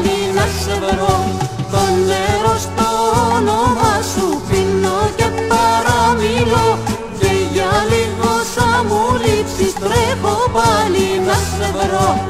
πάλι να σε βρω Το νερό στο όνομα σου πίνω και παραμιλώ. Και για λίγο σαν μου λείψεις τρέχω πάλι να σε βρω.